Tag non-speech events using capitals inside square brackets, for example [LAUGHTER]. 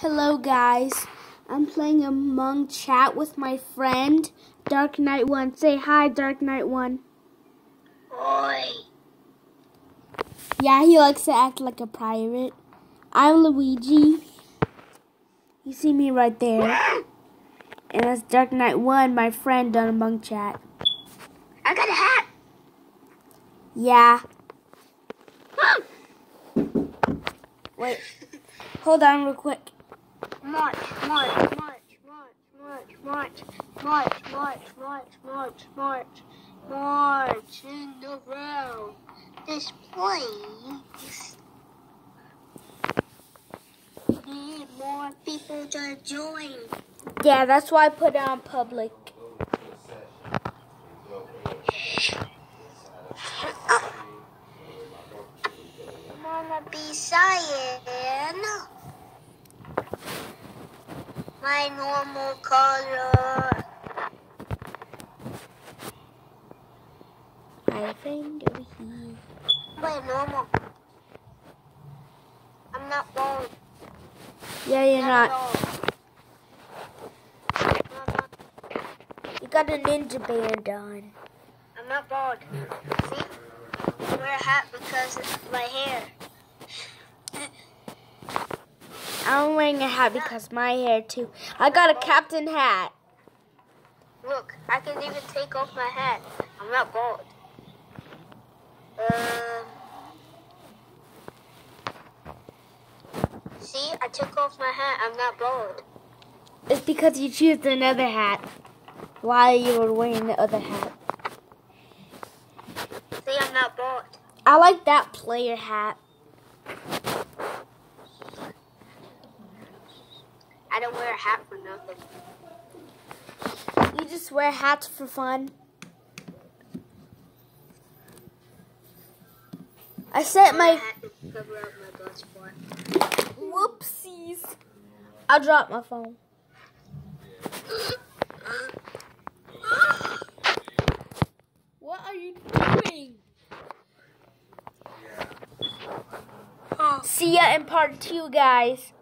Hello guys, I'm playing Among Chat with my friend Dark Knight One. Say hi, Dark Knight One. Oi. Yeah, he likes to act like a pirate. I'm Luigi. You see me right there. And that's Dark Knight One, my friend on Among Chat. I got a hat. Yeah. [GASPS] Wait. Hold on real quick. March, march, march, march, march, march, march, march, march, march, march, march in the round. This place need more people to join. Yeah, that's why I put it on public. I'm be cyan. My normal color. My friend over here. Wait, normal. I'm not bald. Yeah, you're not. not, You got a ninja band on. I'm not bald. See? I wear a hat because of my hair. [LAUGHS] I'm wearing a hat because my hair too. I got a captain hat. Look, I can even take off my hat. I'm not bald. Um. See, I took off my hat. I'm not bald. It's because you choose another hat while you were wearing the other hat. See, I'm not bald. I like that player hat. I don't wear a hat for nothing. You just wear hats for fun. I set I wear a my cover up my whoopsies. I dropped my phone. What are you doing? See ya in part two, guys.